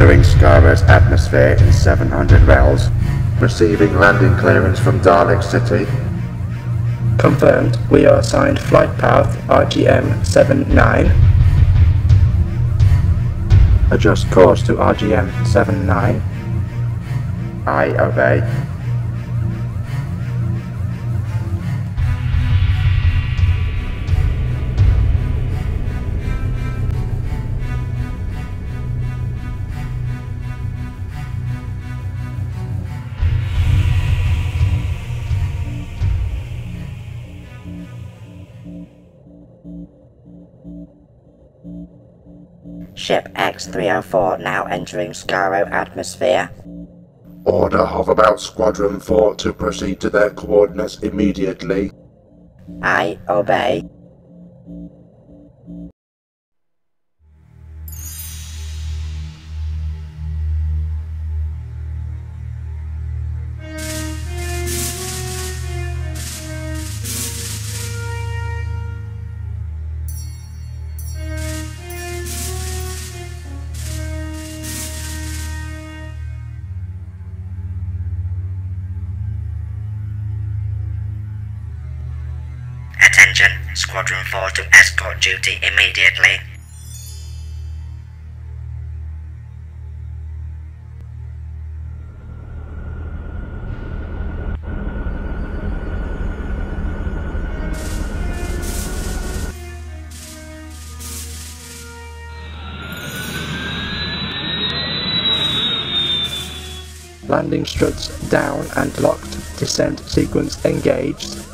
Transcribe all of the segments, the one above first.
Entering Skaro's atmosphere in 700 rels. Receiving landing clearance from Dalek City. Confirmed. We are assigned flight path RGM-79. Adjust course to RGM-79. I obey. Ship X-304 now entering Skaro atmosphere. Order Hoverbout Squadron 4 to proceed to their coordinates immediately. I obey. Attention, Squadron 4 to escort duty immediately. Landing struts down and locked. Descent sequence engaged.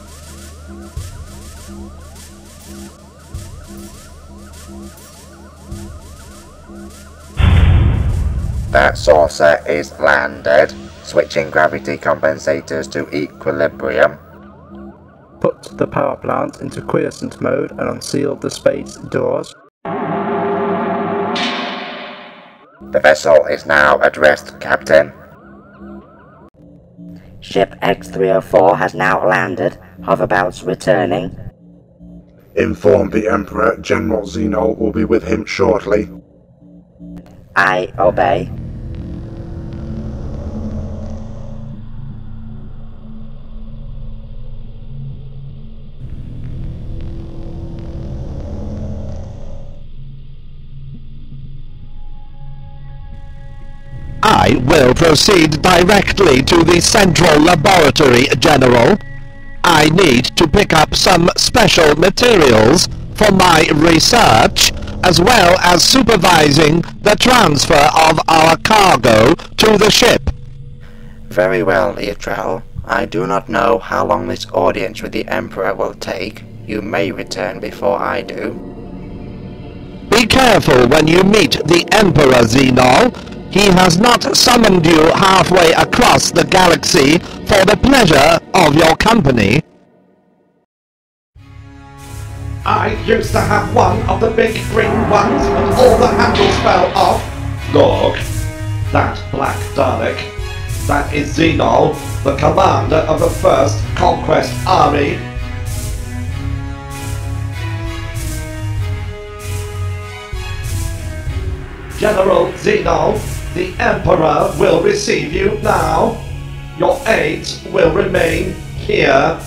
That saucer is landed. Switching gravity compensators to equilibrium. Put the power plant into quiescent mode and unseal the space doors. The vessel is now at rest, Captain. Ship X-304 has now landed. Hoverbouts returning. Inform the Emperor General Zeno will be with him shortly. I obey. I will proceed directly to the Central Laboratory, General. I need to pick up some special materials for my research, as well as supervising the transfer of our cargo to the ship. Very well, Leotrel. I do not know how long this audience with the Emperor will take. You may return before I do. Be careful when you meet the Emperor, Xenol. He has not summoned you halfway across the galaxy for the pleasure of your company. I used to have one of the big green ones, and all the handles fell off. Gorg, that black Dalek, that is Xenol, the commander of the First Conquest Army. General Xenol, the Emperor will receive you now. Your aides will remain here.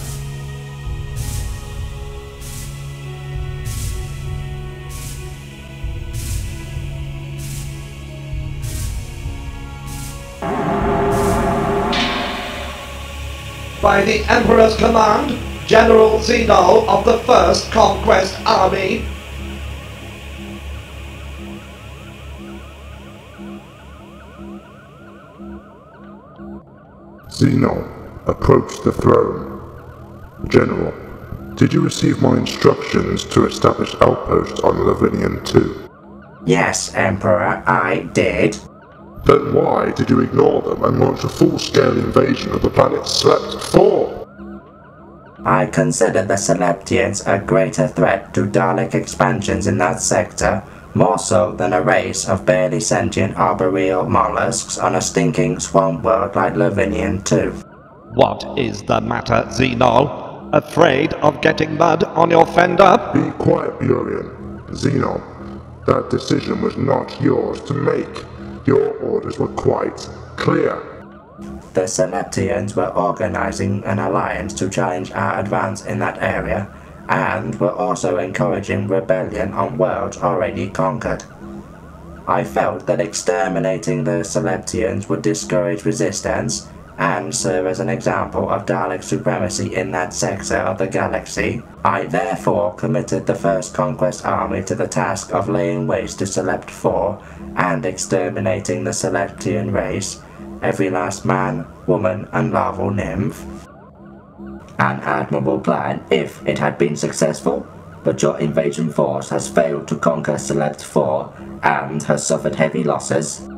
By the Emperor's command, General Xenol of the First Conquest Army Xeno, approach the throne. General, did you receive my instructions to establish outposts on Lavinian 2? Yes, Emperor, I did. Then why did you ignore them and launch a full-scale invasion of the planet Selept 4? I consider the Seleptians a greater threat to Dalek expansions in that sector, more so than a race of barely sentient arboreal mollusks on a stinking swamp world like Lavinian 2. What is the matter, Xenol? Afraid of getting mud on your fender? Be quiet, Burian. Xeno, that decision was not yours to make. Your orders were quite clear. The Seleptians were organizing an alliance to challenge our advance in that area, and were also encouraging rebellion on worlds already conquered. I felt that exterminating the Seleptians would discourage resistance and serve as an example of Dalek supremacy in that sector of the galaxy. I therefore committed the First Conquest Army to the task of laying waste to Selept 4 and exterminating the Seleptian race, every last man, woman, and larval nymph. An admirable plan if it had been successful, but your invasion force has failed to conquer Selept 4 and has suffered heavy losses.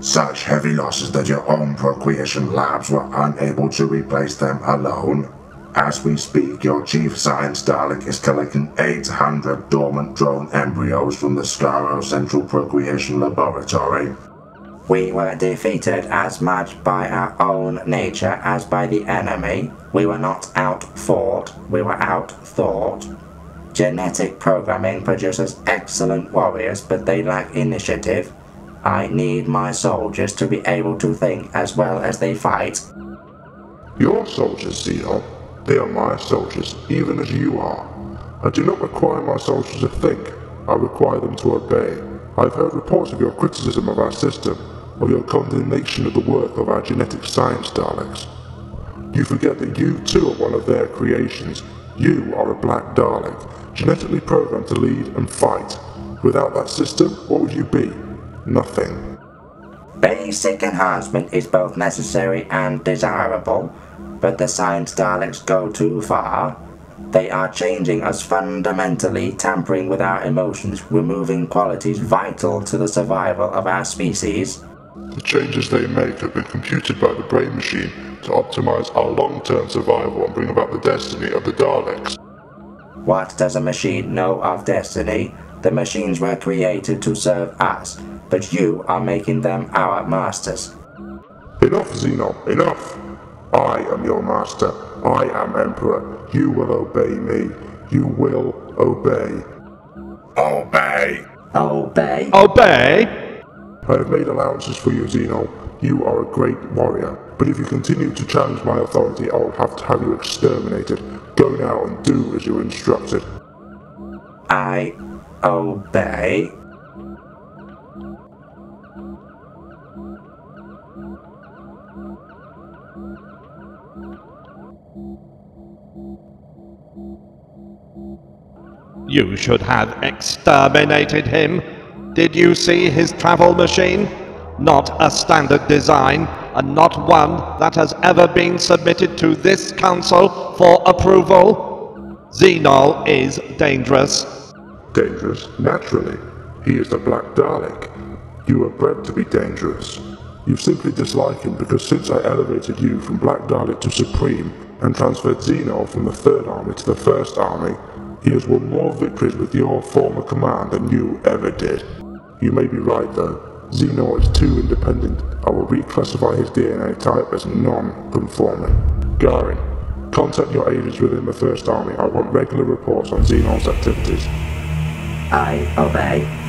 Such heavy losses that your own procreation labs were unable to replace them alone. As we speak, your chief science Dalek is collecting 800 dormant drone embryos from the Skaro Central Procreation Laboratory. We were defeated as much by our own nature as by the enemy. We were not outfought, we were outthought. Genetic programming produces excellent warriors, but they lack initiative. I need my soldiers to be able to think as well as they fight. Your soldiers, Zeno. They are my soldiers, even as you are. I do not require my soldiers to think. I require them to obey. I've heard reports of your criticism of our system, of your condemnation of the work of our genetic science Daleks. You forget that you too are one of their creations. You are a Black Dalek, genetically programmed to lead and fight. Without that system, what would you be? Nothing. Basic enhancement is both necessary and desirable, but the science Daleks go too far. They are changing us fundamentally, tampering with our emotions, removing qualities vital to the survival of our species. The changes they make have been computed by the brain machine to optimize our long-term survival and bring about the destiny of the Daleks. What does a machine know of destiny? The machines were created to serve us, but you are making them our masters. Enough, Zeno, enough! I am your master. I am Emperor. You will obey me. You will obey. Obey. Obey. Obey? I have made allowances for you, Zeno. You are a great warrior. But if you continue to challenge my authority, I will have to have you exterminated. Go now and do as you're instructed. I obey. You should have exterminated him. Did you see his travel machine? Not a standard design, and not one that has ever been submitted to this council for approval. Xenol is dangerous. Dangerous? Naturally. He is the Black Dalek. You were bred to be dangerous. You simply dislike him because since I elevated you from Black Dalek to Supreme and transferred Xenol from the Third Army to the First Army, he has won more victories with your former command than you ever did. You may be right though. Xeno is too independent. I will reclassify his DNA type as non-conforming. Garin, contact your agents within the First Army. I want regular reports on Xeno's activities. I obey.